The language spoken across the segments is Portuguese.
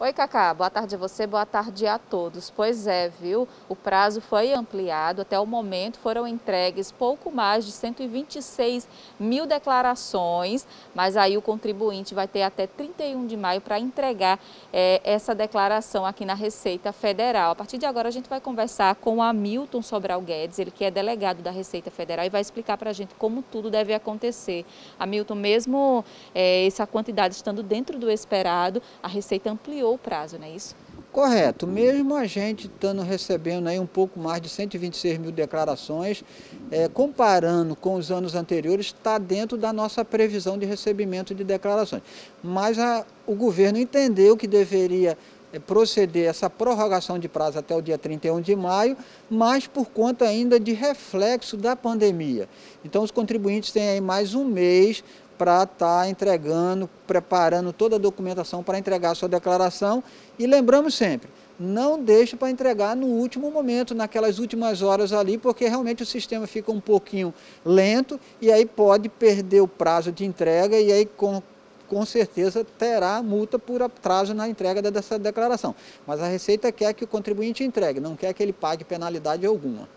Oi, Cacá. Boa tarde a você, boa tarde a todos. Pois é, viu? O prazo foi ampliado. Até o momento foram entregues pouco mais de 126 mil declarações, mas aí o contribuinte vai ter até 31 de maio para entregar é, essa declaração aqui na Receita Federal. A partir de agora a gente vai conversar com o Hamilton Sobral Guedes, ele que é delegado da Receita Federal e vai explicar para a gente como tudo deve acontecer. Hamilton, mesmo é, essa quantidade estando dentro do esperado, a Receita ampliou ampliou o prazo, não é isso? Correto. Mesmo a gente estando recebendo aí um pouco mais de 126 mil declarações, é, comparando com os anos anteriores, está dentro da nossa previsão de recebimento de declarações. Mas a, o governo entendeu que deveria é, proceder essa prorrogação de prazo até o dia 31 de maio, mas por conta ainda de reflexo da pandemia. Então os contribuintes têm aí mais um mês para estar tá entregando, preparando toda a documentação para entregar a sua declaração. E lembramos sempre, não deixe para entregar no último momento, naquelas últimas horas ali, porque realmente o sistema fica um pouquinho lento e aí pode perder o prazo de entrega e aí com, com certeza terá multa por atraso na entrega dessa declaração. Mas a Receita quer que o contribuinte entregue, não quer que ele pague penalidade alguma.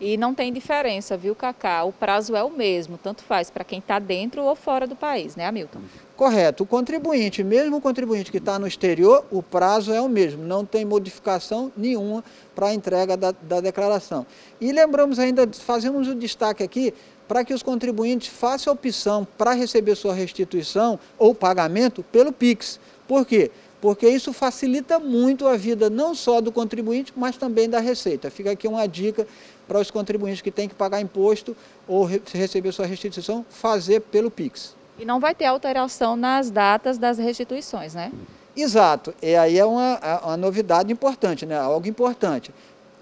E não tem diferença, viu, Cacá? O prazo é o mesmo, tanto faz para quem está dentro ou fora do país, né, Hamilton? Correto. O contribuinte, mesmo o contribuinte que está no exterior, o prazo é o mesmo, não tem modificação nenhuma para a entrega da, da declaração. E lembramos ainda, fazemos o um destaque aqui, para que os contribuintes façam a opção para receber sua restituição ou pagamento pelo PIX. Por quê? Porque isso facilita muito a vida não só do contribuinte, mas também da Receita. Fica aqui uma dica para os contribuintes que têm que pagar imposto ou receber sua restituição, fazer pelo PIX. E não vai ter alteração nas datas das restituições, né? Exato, e aí é uma, é uma novidade importante, né? algo importante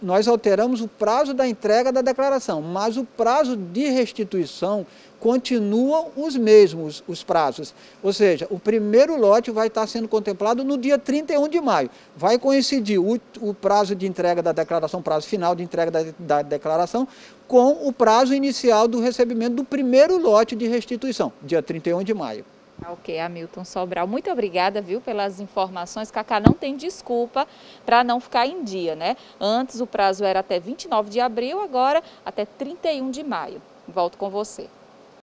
nós alteramos o prazo da entrega da declaração, mas o prazo de restituição continuam os mesmos, os prazos. Ou seja, o primeiro lote vai estar sendo contemplado no dia 31 de maio. Vai coincidir o, o prazo de entrega da declaração, prazo final de entrega da, da declaração, com o prazo inicial do recebimento do primeiro lote de restituição, dia 31 de maio. Tá ok, Hamilton Sobral, muito obrigada, viu, pelas informações. Cacá não tem desculpa para não ficar em dia, né? Antes o prazo era até 29 de abril, agora até 31 de maio. Volto com você.